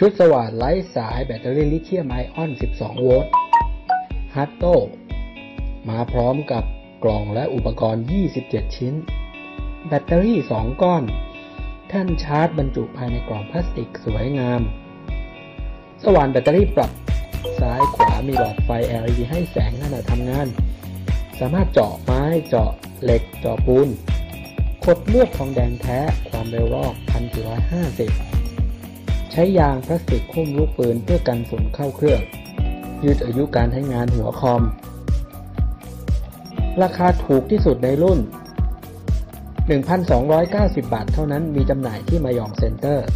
ชุดสว่านไร้สายแบตเตอรี่ลิเธียมไอออน 12 โวลต์ HATTO มาพร้อมกับกล่องและอุปกรณ์ 27 ชิ้น แบตเตอรี่ 2 ก้อน แท่นชาร์จบรรจุภายในกล่องพลาสติกสวยงาม สว่านแบตเตอรี่ปรับซ้ายขวามีหลอดไฟ LED ให้แสงขณะทำงาน สามารถเจาะไม้เจาะเหล็กเจาะปูนขดลวดทองแดงแท้ความเร็วรอบ 1,450 ใช้ยางพลาสติกหุ้มลูกปืนเพื่อกันฝุ่นเข้าเครื่อง ยืดอายุการใช้งานหัวคอม ราคาถูกที่สุดในรุ่น 1,290 บาทเท่านั้นมีจำหน่ายที่มายองเซ็นเตอร์